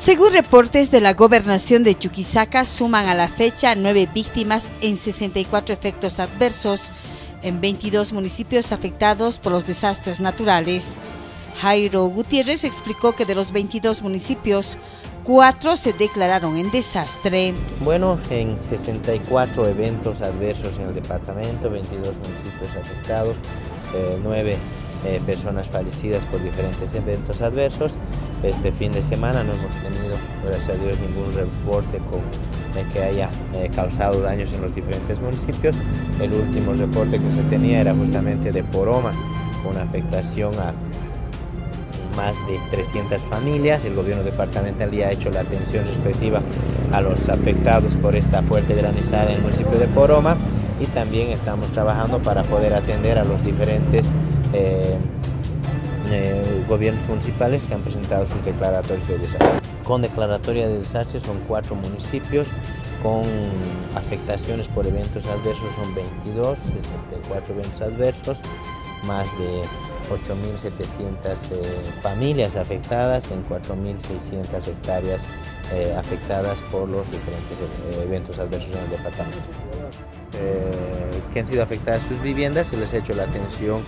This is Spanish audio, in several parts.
Según reportes de la gobernación de Chuquisaca, suman a la fecha nueve víctimas en 64 efectos adversos en 22 municipios afectados por los desastres naturales. Jairo Gutiérrez explicó que de los 22 municipios, cuatro se declararon en desastre. Bueno, en 64 eventos adversos en el departamento, 22 municipios afectados, eh, 9 eh, personas fallecidas por diferentes eventos adversos. Este fin de semana no hemos tenido, gracias a Dios, ningún reporte con, que haya eh, causado daños en los diferentes municipios. El último reporte que se tenía era justamente de Poroma, con afectación a más de 300 familias. El gobierno departamental ya ha hecho la atención respectiva a los afectados por esta fuerte granizada en el municipio de Poroma y también estamos trabajando para poder atender a los diferentes eh, eh, gobiernos municipales que han presentado sus declaratorios de desastre. Con declaratoria de desastre son cuatro municipios, con afectaciones por eventos adversos son 22, 64 eventos adversos, más de 8.700 eh, familias afectadas en 4.600 hectáreas eh, afectadas por los diferentes eh, eventos adversos en el departamento. que han sido afectadas sus viviendas, se les ha hecho la atención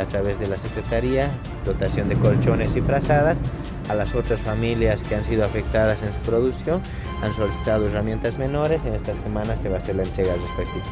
a través de la Secretaría, dotación de colchones y frazadas. A las otras familias que han sido afectadas en su producción han solicitado herramientas menores. En esta semana se va a hacer la entrega respectiva.